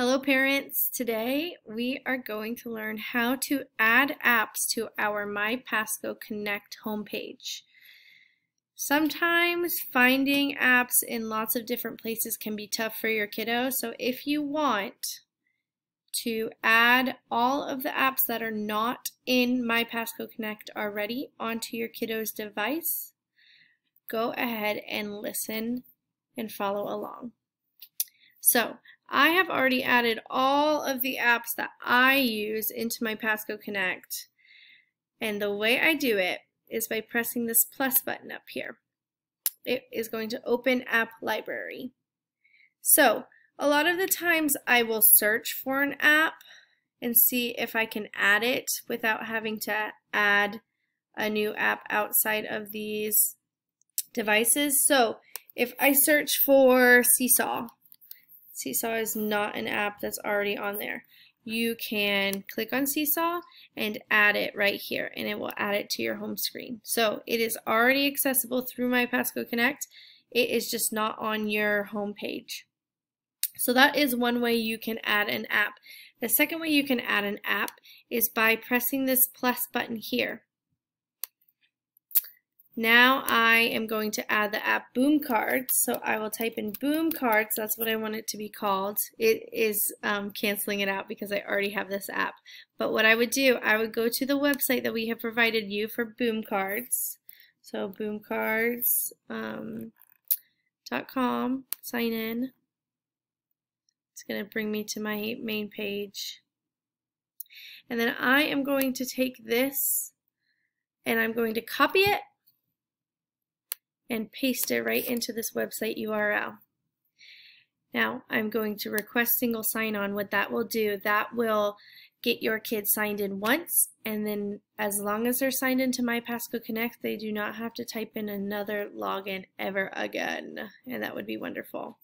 Hello parents! Today we are going to learn how to add apps to our MyPasco Connect homepage. Sometimes finding apps in lots of different places can be tough for your kiddo, so if you want to add all of the apps that are not in MyPasco Connect already onto your kiddo's device, go ahead and listen and follow along. So I have already added all of the apps that I use into my Pasco Connect. And the way I do it is by pressing this plus button up here. It is going to open app library. So a lot of the times I will search for an app and see if I can add it without having to add a new app outside of these devices. So if I search for Seesaw, Seesaw is not an app that's already on there. You can click on Seesaw and add it right here and it will add it to your home screen. So it is already accessible through My Pasco Connect. It is just not on your home page. So that is one way you can add an app. The second way you can add an app is by pressing this plus button here. Now I am going to add the app Boom Cards. So I will type in Boom Cards. That's what I want it to be called. It is um, canceling it out because I already have this app. But what I would do, I would go to the website that we have provided you for Boom Cards. So boomcards.com, um, sign in. It's going to bring me to my main page. And then I am going to take this and I'm going to copy it and paste it right into this website URL. Now I'm going to request single sign-on. What that will do, that will get your kids signed in once and then as long as they're signed into MyPasco Connect they do not have to type in another login ever again and that would be wonderful.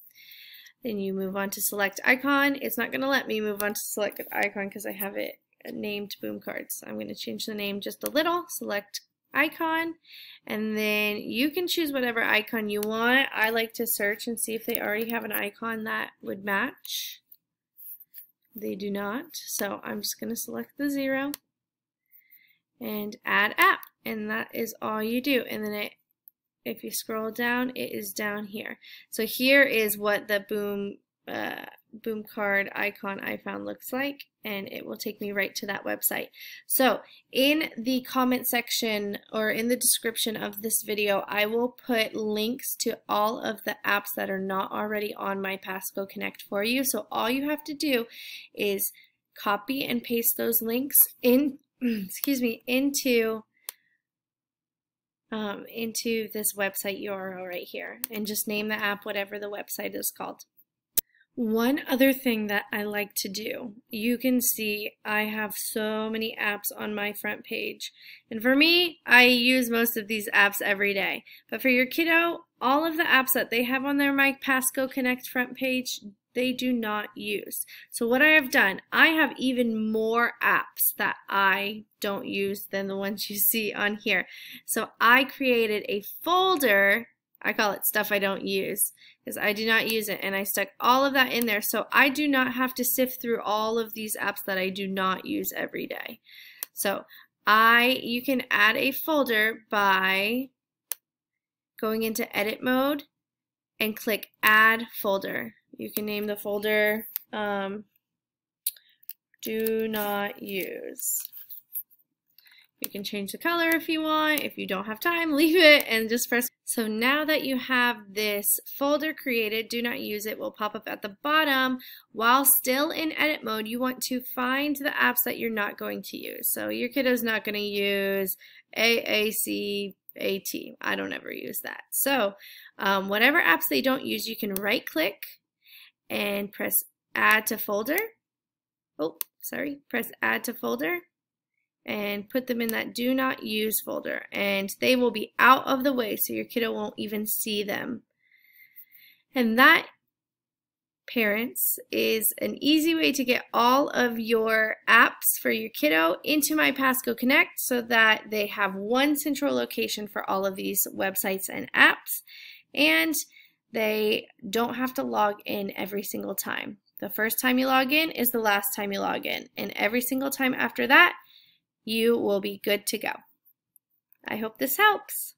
Then you move on to select icon. It's not going to let me move on to select icon because I have it named Boom Cards. I'm going to change the name just a little, select icon and then you can choose whatever icon you want. I like to search and see if they already have an icon that would match. They do not, so I'm just going to select the zero and add app and that is all you do and then it if you scroll down it is down here so here is what the boom uh, boom card icon I found looks like and it will take me right to that website. So in the comment section or in the description of this video I will put links to all of the apps that are not already on my Pasco Connect for you. So all you have to do is copy and paste those links in excuse me into um, into this website URL right here and just name the app whatever the website is called. One other thing that I like to do, you can see I have so many apps on my front page. And for me, I use most of these apps every day. But for your kiddo, all of the apps that they have on their MyPasco Connect front page, they do not use. So what I have done, I have even more apps that I don't use than the ones you see on here. So I created a folder I call it stuff I don't use because I do not use it and I stuck all of that in there so I do not have to sift through all of these apps that I do not use every day. So I you can add a folder by going into edit mode and click add folder. You can name the folder um, do not use. You can change the color if you want. If you don't have time, leave it and just press. So now that you have this folder created, do not use it will pop up at the bottom. While still in edit mode, you want to find the apps that you're not going to use. So your kiddo's not going to use AAC AT. I don't ever use that. So um, whatever apps they don't use, you can right click and press add to folder. Oh, sorry, press add to folder and put them in that do not use folder and they will be out of the way so your kiddo won't even see them. And that parents is an easy way to get all of your apps for your kiddo into My Pasco Connect so that they have one central location for all of these websites and apps and they don't have to log in every single time. The first time you log in is the last time you log in, and every single time after that, you will be good to go. I hope this helps.